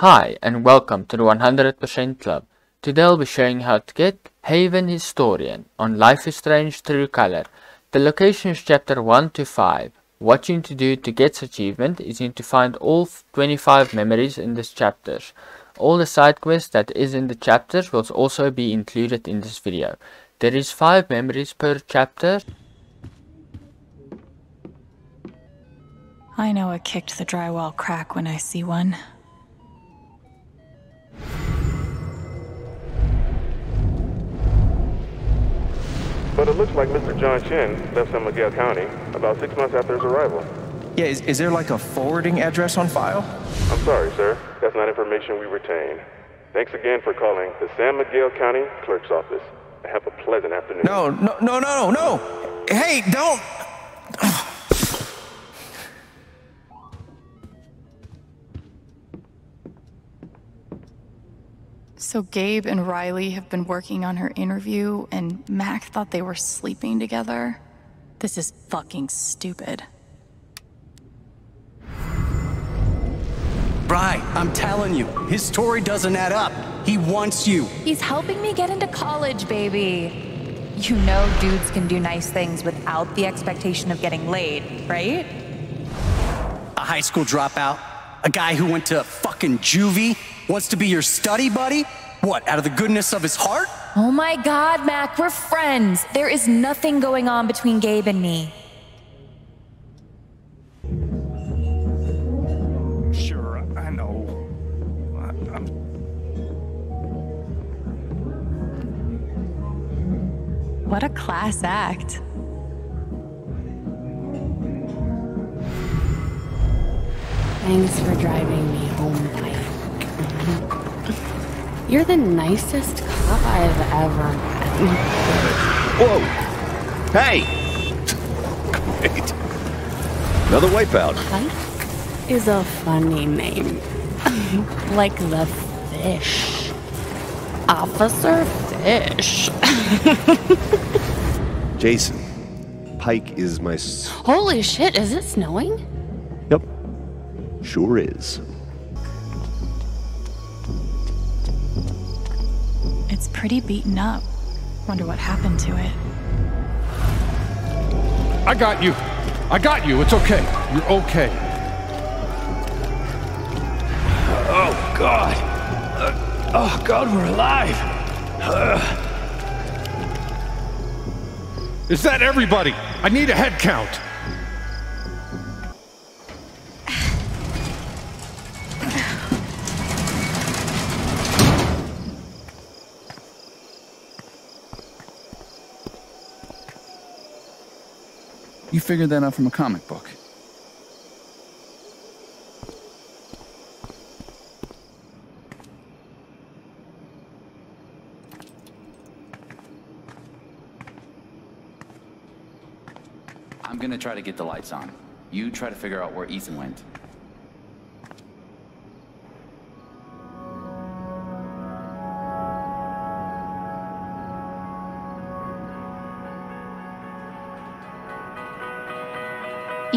Hi and welcome to the 100% Club. Today I'll be showing how to get Haven Historian on Life is Strange True Color. The location is chapter 1 to 5. What you need to do to get this achievement is you need to find all 25 memories in this chapter. All the side quests that is in the chapters will also be included in this video. There is 5 memories per chapter. I know it kicked the drywall crack when I see one. But it looks like Mr. John Chen left San Miguel County about six months after his arrival. Yeah, is, is there like a forwarding address on file? I'm sorry, sir. That's not information we retain. Thanks again for calling the San Miguel County Clerk's Office. Have a pleasant afternoon. No, no, no, no, no! Hey, don't! So Gabe and Riley have been working on her interview, and Mac thought they were sleeping together. This is fucking stupid. Bri, I'm telling you, his story doesn't add up. He wants you. He's helping me get into college, baby. You know dudes can do nice things without the expectation of getting laid, right? A high school dropout, a guy who went to fucking juvie, wants to be your study buddy? What, out of the goodness of his heart? Oh my god, Mac, we're friends. There is nothing going on between Gabe and me. Sure, I know. I, I'm... What a class act. Thanks for driving me home, Pike. You're the nicest cop I've ever met. Whoa! Hey! Great. Another wipeout. Pike is a funny name. like the fish. Officer Fish. Jason. Pike is my. S- Holy shit, is it snowing? yep. Sure is. Pretty beaten up. Wonder what happened to it. I got you. I got you. It's okay. You're okay. Oh, God. Uh, oh, God, we're alive. Uh. Is that everybody? I need a head count. Figured that out from a comic book. I'm gonna try to get the lights on. You try to figure out where Ethan went.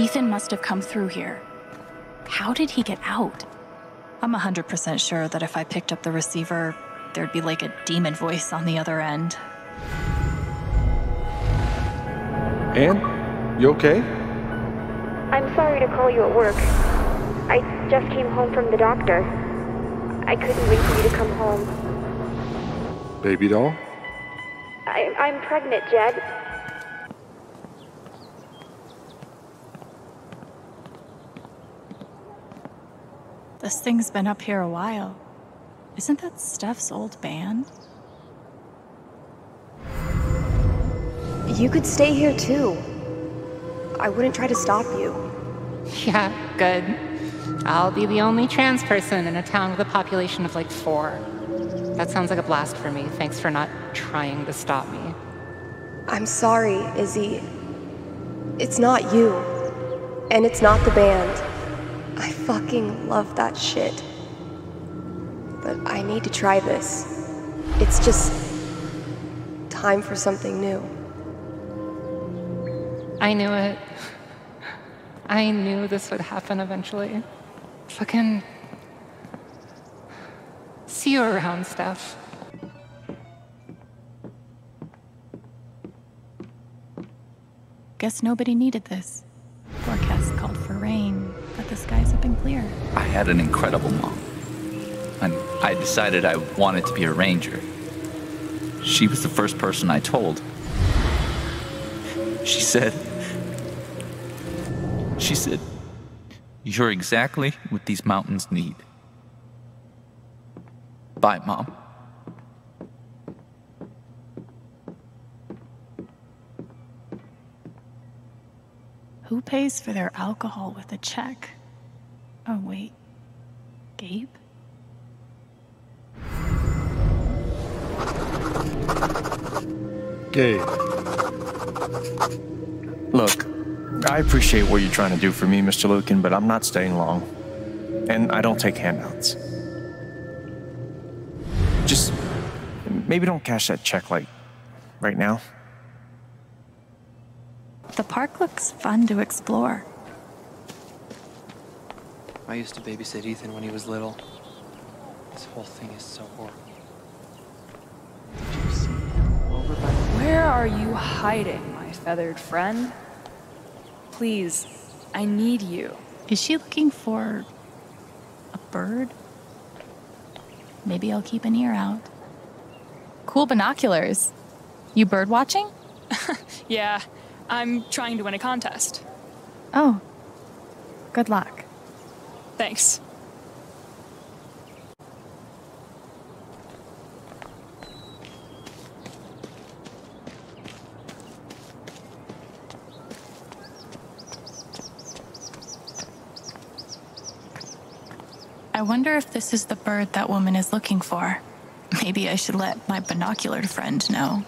Ethan must have come through here. How did he get out? I'm 100% sure that if I picked up the receiver, there'd be like a demon voice on the other end. Anne? You okay? I'm sorry to call you at work. I just came home from the doctor. I couldn't wait for you to come home. Baby doll? I, I'm pregnant, Jed. This thing's been up here a while. Isn't that Steph's old band? You could stay here too. I wouldn't try to stop you. Yeah, good. I'll be the only trans person in a town with a population of like four. That sounds like a blast for me. Thanks for not trying to stop me. I'm sorry, Izzy. It's not you. And it's not the band. I fucking love that shit. But I need to try this. It's just time for something new. I knew it. I knew this would happen eventually. Fucking. See you around, Steph. Guess nobody needed this. Forecast called for rain, but the sky's up and clear. I had an incredible mom. And I decided I wanted to be a ranger. She was the first person I told. She said, She said, You're exactly what these mountains need. Bye, Mom. Who pays for their alcohol with a check? Oh, wait. Gabe? Gabe. Look, I appreciate what you're trying to do for me, Mr. Lucan, but I'm not staying long. And I don't take handouts. Just maybe don't cash that check like right now. The park looks fun to explore. I used to babysit Ethan when he was little. This whole thing is so horrible. Where are you hiding, my feathered friend? Please, I need you. Is she looking for a bird? Maybe I'll keep an ear out. Cool binoculars. You bird watching? Yeah, I'm trying to win a contest. Oh. Good luck. Thanks. I wonder if this is the bird that woman is looking for. Maybe I should let my binocular friend know.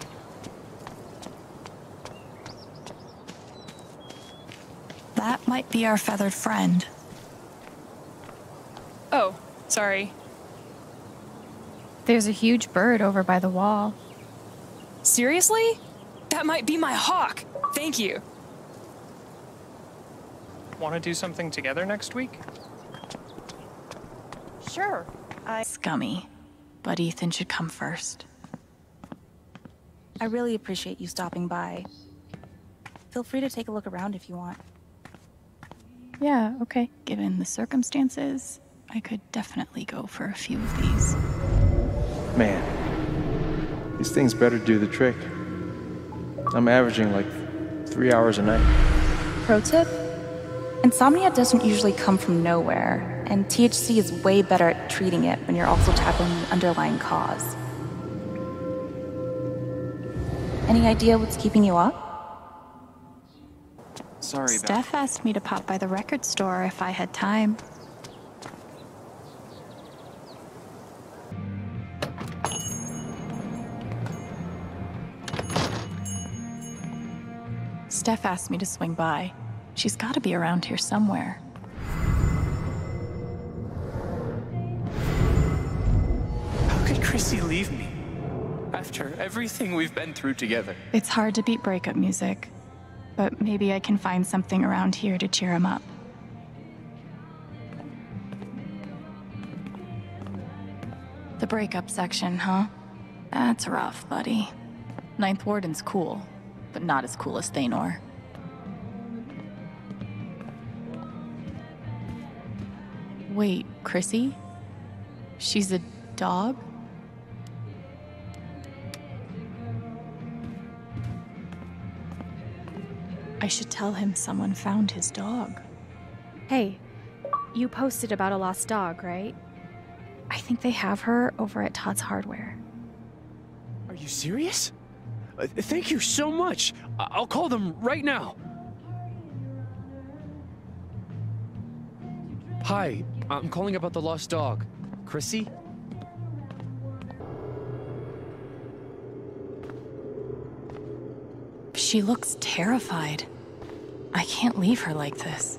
That might be our feathered friend. Sorry. There's a huge bird over by the wall. Seriously? That might be my hawk. Thank you. Want to do something together next week? Sure. I Scummy. But Ethan should come first. I really appreciate you stopping by. Feel free to take a look around if you want. Yeah, okay. Given the circumstances, I could definitely go for a few of these. Man, these things better do the trick. I'm averaging like three hours a night. Pro tip? Insomnia doesn't usually come from nowhere, and THC is way better at treating it when you're also tackling the underlying cause. Any idea what's keeping you up? Sorry about Steph asked me to pop by the record store if I had time. Steph asked me to swing by. She's got to be around here somewhere. How could Chrissy leave me? After everything we've been through together. It's hard to beat breakup music, but maybe I can find something around here to cheer him up. The breakup section, huh? That's rough, buddy. Ninth Warden's cool, but not as cool as Thanor. Wait, Chrissy? She's a dog? I should tell him someone found his dog. Hey, you posted about a lost dog, right? I think they have her over at Todd's Hardware. Are you serious? Uh, thank you so much. I- I'll call them right now. Hi, I'm calling about the lost dog. Chrissy? She looks terrified. I can't leave her like this.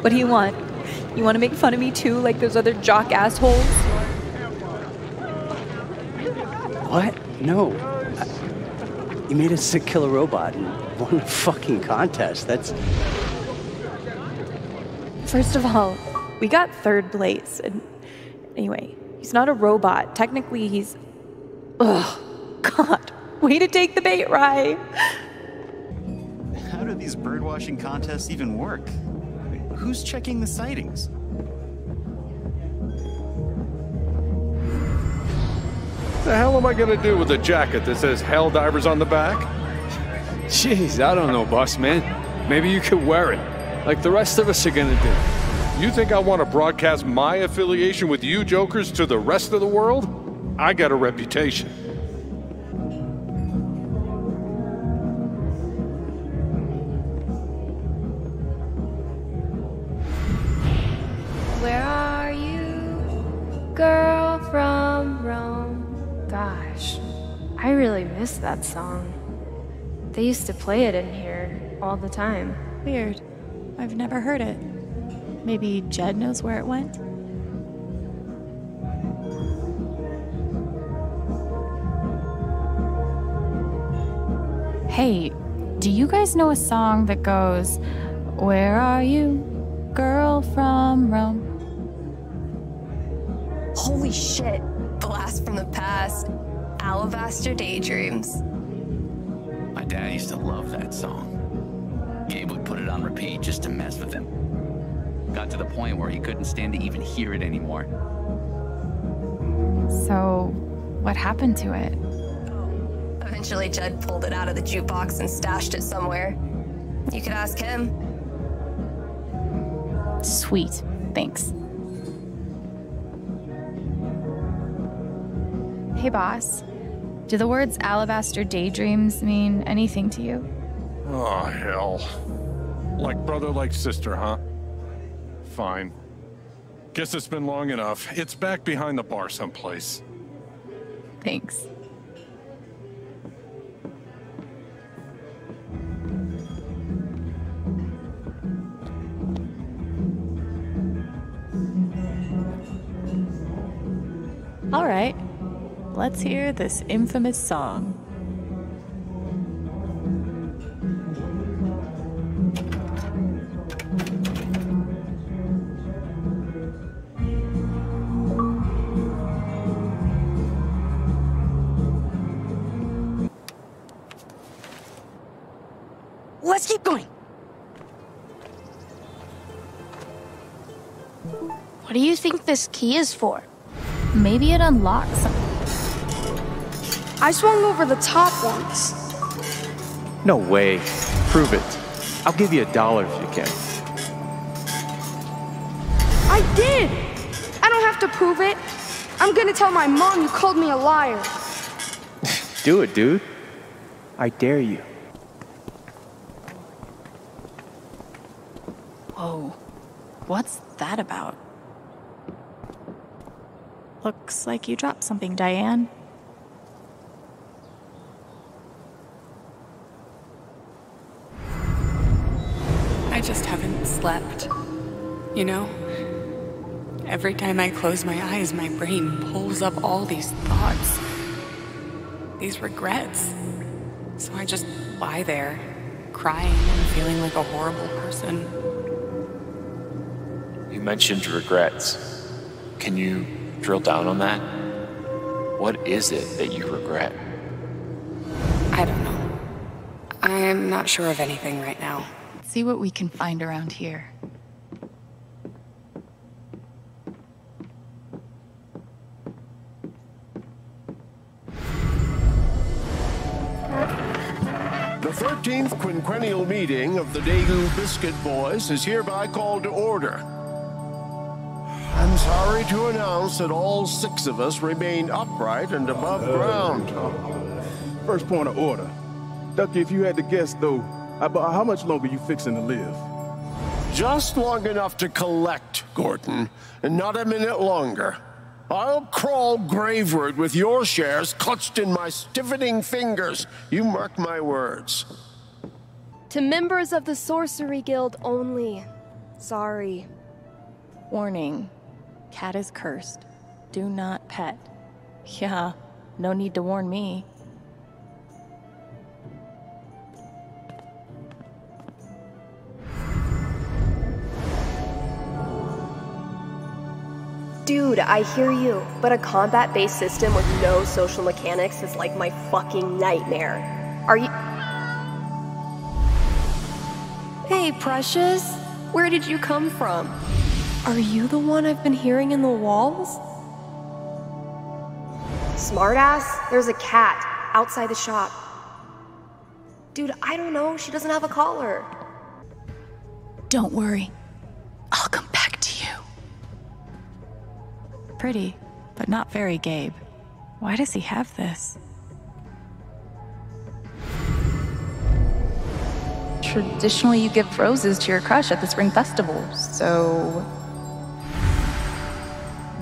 What do you want? You want to make fun of me too, like those other jock assholes? What? No. I- you made us to kill a robot and won a fucking contest. That's. First of all, we got third place. And anyway, he's not a robot. Technically, he's. Ugh. God. Way to take the bait, Rye. How do these birdwatching contests even work? Who's checking the sightings? The hell am I gonna do with a jacket that says Hell Divers on the back? Jeez, I don't know, boss man. Maybe you could wear it, like the rest of us are gonna do. You think I want to broadcast my affiliation with you jokers to the rest of the world? I got a reputation. Miss that song. They used to play it in here all the time. Weird. I've never heard it. Maybe Jed knows where it went? Hey, do you guys know a song that goes, Where are you, girl from Rome? Holy shit. Blast from the past. Alabaster Daydreams. My dad used to love that song. Gabe would put it on repeat just to mess with him. Got to the point where he couldn't stand to even hear it anymore. So, what happened to it? Oh, eventually, Jed pulled it out of the jukebox and stashed it somewhere. You could ask him. Sweet. Thanks. Hey, boss. Do the words alabaster daydreams mean anything to you? Oh, hell. Like brother, like sister, huh? Fine. Guess it's been long enough. It's back behind the bar someplace. Thanks. Let's hear this infamous song. Let's keep going. What do you think this key is for? Maybe it unlocks some. I swung over the top once. No way. Prove it. I'll give you a dollar if you can. I did! I don't have to prove it. I'm gonna tell my mom you called me a liar. Do it, dude. I dare you. Whoa. What's that about? Looks like you dropped something, Diane. Slept. You know? Every time I close my eyes, my brain pulls up all these thoughts, these regrets. So I just lie there, crying and feeling like a horrible person. You mentioned regrets. Can you drill down on that? What is it that you regret? I don't know. I'm not sure of anything right now. See what we can find around here. The 13th quinquennial meeting of the Daegu Biscuit Boys is hereby called to order. I'm sorry to announce that all six of us remain upright and above uh, ground. Uh, first point of order. Ducky, if you had to guess, though, Uh, about how much longer you fixing to live? Just long enough to collect, Gordon, and not a minute longer. I'll crawl graveward with your shares clutched in my stiffening fingers. You mark my words. To members of the Sorcery Guild only. Sorry. Warning Cat is cursed. Do not pet. Yeah, no need to warn me. Dude, I hear you, but a combat based system with no social mechanics is like my fucking nightmare. Are you. Hey, Precious! Where did you come from? Are you the one I've been hearing in the walls? Smartass, there's a cat outside the shop. Dude, I don't know. She doesn't have a collar. Don't worry. Pretty, but not very Gabe. Why does he have this? Traditionally, you give roses to your crush at the spring festival, so.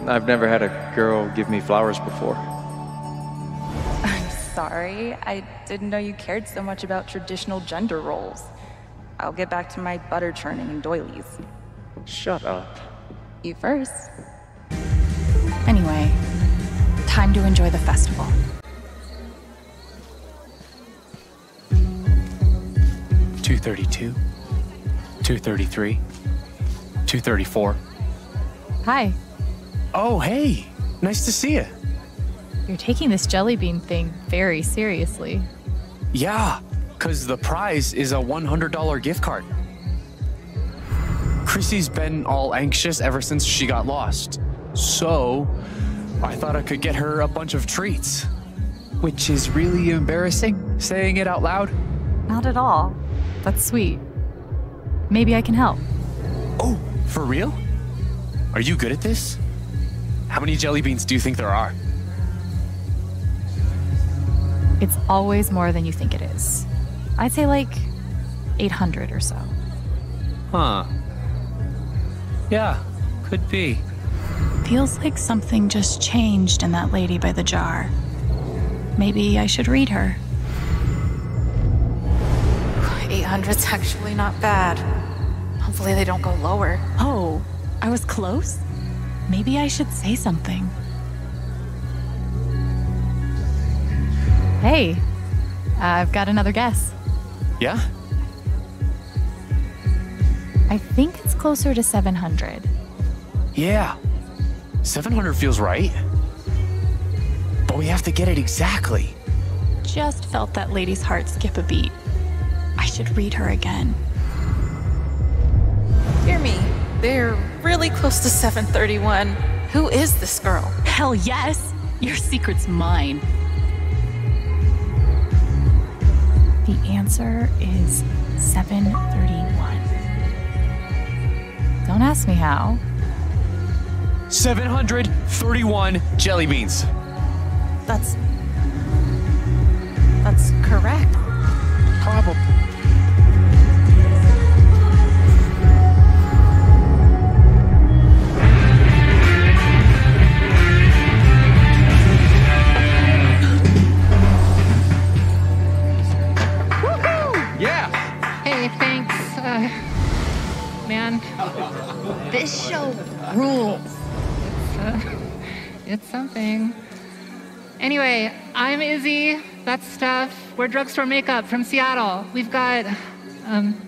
I've never had a girl give me flowers before. I'm sorry. I didn't know you cared so much about traditional gender roles. I'll get back to my butter churning and doilies. Shut up. You first. Anyway, time to enjoy the festival. Two thirty-two, two thirty-three, two thirty-four. Hi. Oh, hey! Nice to see you. You're taking this jelly bean thing very seriously. Yeah, cause the prize is a $100 gift card. Chrissy's been all anxious ever since she got lost. So, I thought I could get her a bunch of treats. Which is really embarrassing, saying it out loud. Not at all. That's sweet. Maybe I can help. Oh, for real? Are you good at this? How many jelly beans do you think there are? It's always more than you think it is. I'd say like 800 or so. Huh. Yeah, could be. Feels like something just changed in that lady by the jar. Maybe I should read her. 800's actually not bad. Hopefully they don't go lower. Oh, I was close? Maybe I should say something. Hey, I've got another guess. Yeah? I think it's closer to 700. Yeah. 700 feels right. But we have to get it exactly. Just felt that lady's heart skip a beat. I should read her again. Hear me. They're really close to 731. Who is this girl? Hell yes! Your secret's mine. The answer is 731. Don't ask me how. 731 jelly beans. That's. That's correct. Probably. That's stuff. We're Drugstore Makeup from Seattle. We've got um,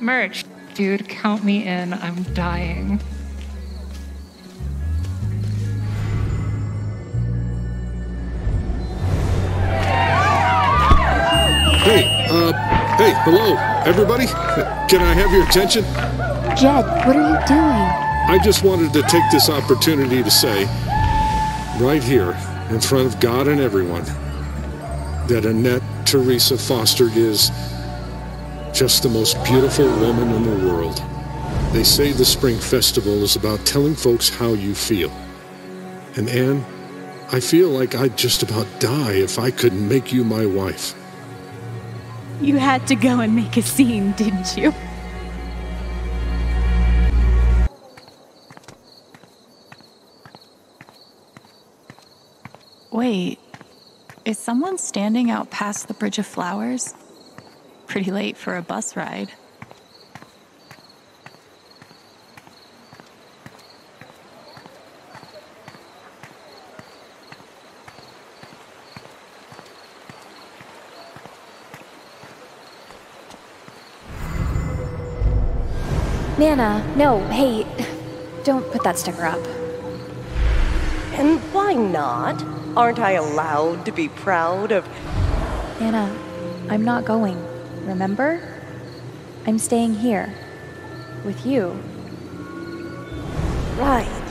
merch. Dude, count me in. I'm dying. Hey, uh, hey, hello, everybody. Can I have your attention? Jed, what are you doing? I just wanted to take this opportunity to say, right here, in front of God and everyone, that Annette Teresa Foster is just the most beautiful woman in the world. They say the Spring Festival is about telling folks how you feel. And Anne, I feel like I'd just about die if I couldn't make you my wife. You had to go and make a scene, didn't you? Wait, is someone standing out past the Bridge of Flowers? Pretty late for a bus ride. Nana, no, hey, don't put that sticker up. And why not? Aren't I allowed to be proud of. Anna, I'm not going, remember? I'm staying here. With you. Right.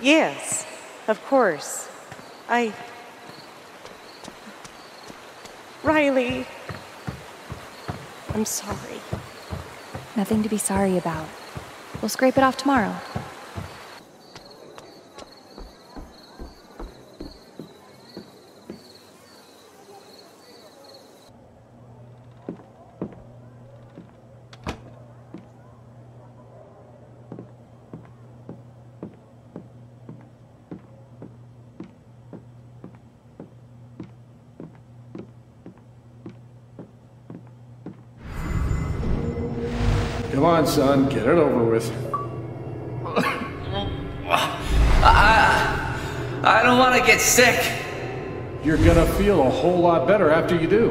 Yes, of course. I. Riley. I'm sorry. Nothing to be sorry about. We'll scrape it off tomorrow. Come on, son, get it over with. I, I don't want to get sick. You're gonna feel a whole lot better after you do.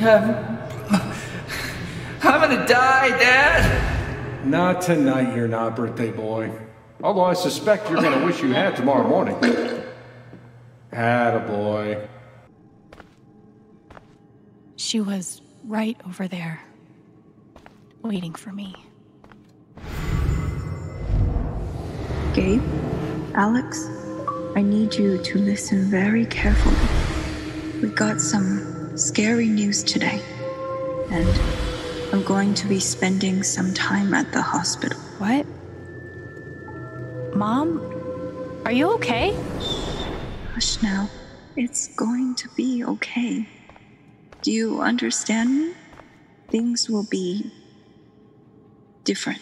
I'm, I'm gonna die, Dad. Not tonight, you're not, birthday boy. Although I suspect you're gonna wish you had tomorrow morning. Attaboy. She was right over there, waiting for me. Gabe, Alex, I need you to listen very carefully. We got some scary news today, and I'm going to be spending some time at the hospital. What? Mom? Are you okay? Hush now. It's going to be okay. Do you understand me? Things will be different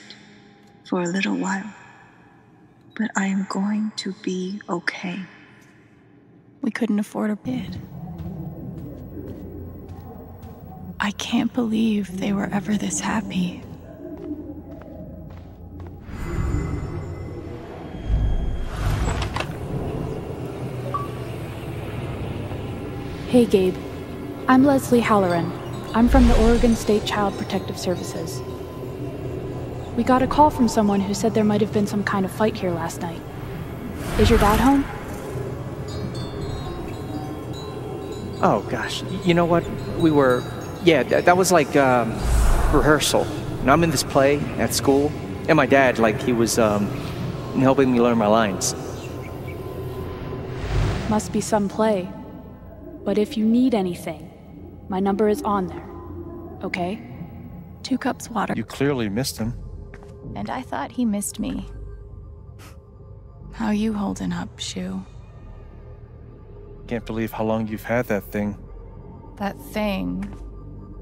for a little while. But I am going to be okay. We couldn't afford a bid. I can't believe they were ever this happy. Hey, Gabe. I'm Leslie Halloran. I'm from the Oregon State Child Protective Services. We got a call from someone who said there might have been some kind of fight here last night. Is your dad home? Oh gosh, you know what? We were, yeah, th- that was like um, rehearsal. And I'm in this play at school, and my dad, like, he was um, helping me learn my lines. Must be some play. But if you need anything, my number is on there. Okay? Two cups water. You clearly missed him. And I thought he missed me. How you holding up, Shu? Can't believe how long you've had that thing. That thing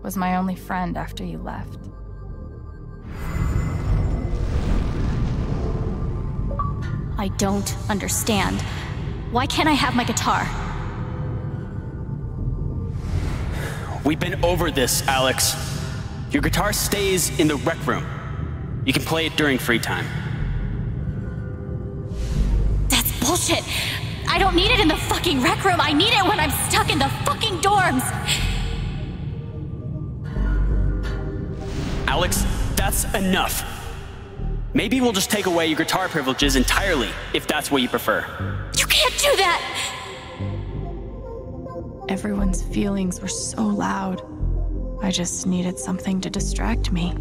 was my only friend after you left. I don't understand. Why can't I have my guitar? We've been over this, Alex. Your guitar stays in the rec room. You can play it during free time. That's bullshit. I don't need it in the fucking rec room. I need it when I'm stuck in the fucking dorms. Alex, that's enough. Maybe we'll just take away your guitar privileges entirely, if that's what you prefer. You can't do that. Everyone's feelings were so loud. I just needed something to distract me.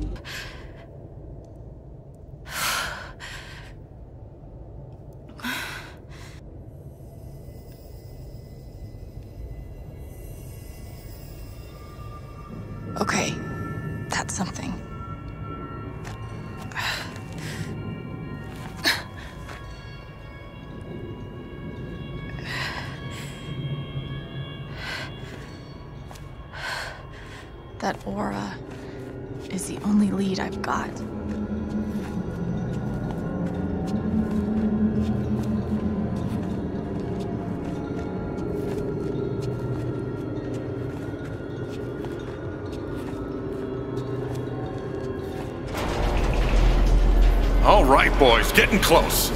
All right, boys, getting close.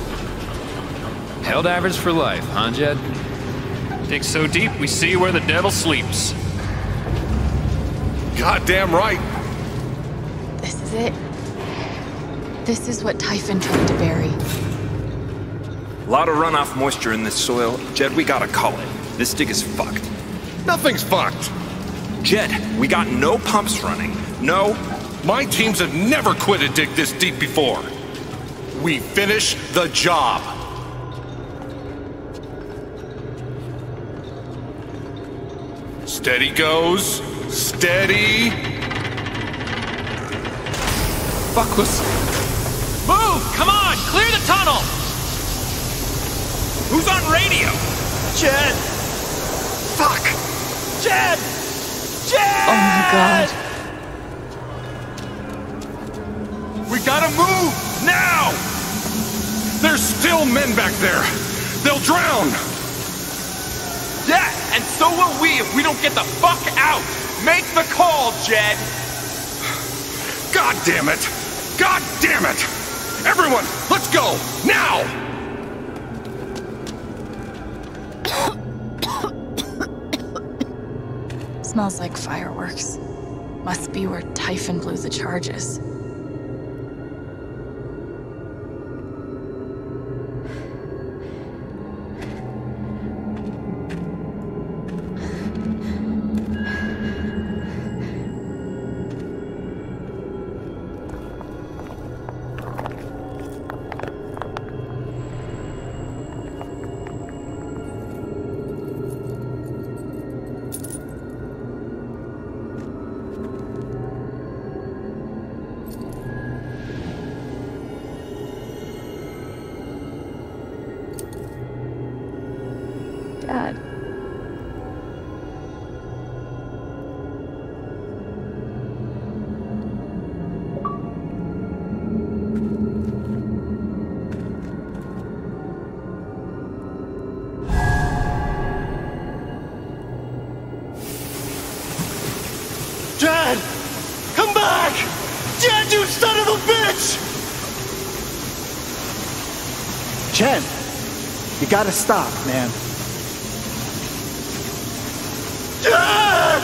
Helldivers for life, huh, Jed? Dig so deep, we see where the devil sleeps. Goddamn right. This is it. This is what Typhon tried to bury. A lot of runoff moisture in this soil. Jed, we gotta call it. This dig is fucked. Nothing's fucked. Jed, we got no pumps running. No. My teams have never quit a dig this deep before. We finish the job. Steady goes. Steady. Fuck was. Move! Come on! Clear the tunnel! Who's on radio? Jed! Fuck! Jed! Jed! Oh my god. We gotta move! Now! There's still men back there. They'll drown. Yeah, and so will we if we don't get the fuck out. Make the call, Jed. God damn it! God damn it! Everyone, let's go! Now! Smells like fireworks. Must be where Typhon blew the charges. Chen, you gotta stop, man. Dad!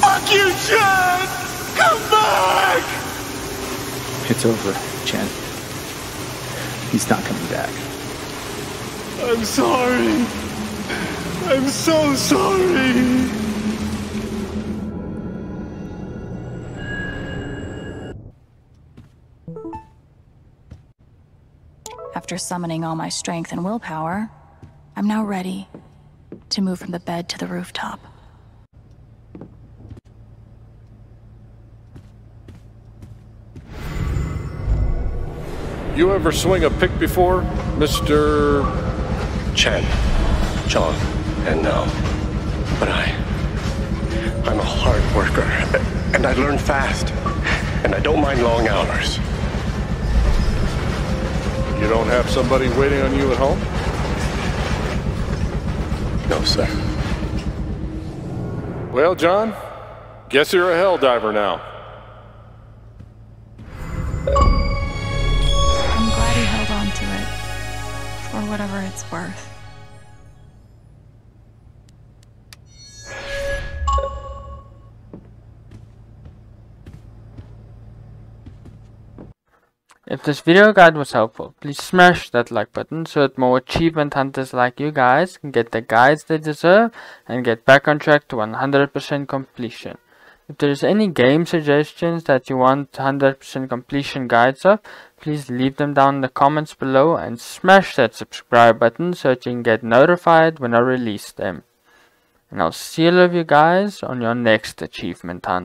Fuck you, Dad! Come back! It's over, Chen. He's not coming back. I'm sorry. I'm so sorry. After summoning all my strength and willpower, I'm now ready to move from the bed to the rooftop. You ever swing a pick before, Mr. Chen, John, and no. But I. I'm a hard worker, and I learn fast, and I don't mind long hours. You don't have somebody waiting on you at home? No, sir. Well, John, guess you're a hell diver now. I'm glad he held on to it. For whatever it's worth. If this video guide was helpful, please smash that like button so that more achievement hunters like you guys can get the guides they deserve and get back on track to 100% completion. If there's any game suggestions that you want 100% completion guides of, please leave them down in the comments below and smash that subscribe button so that you can get notified when I release them. And I'll see all of you guys on your next achievement hunt.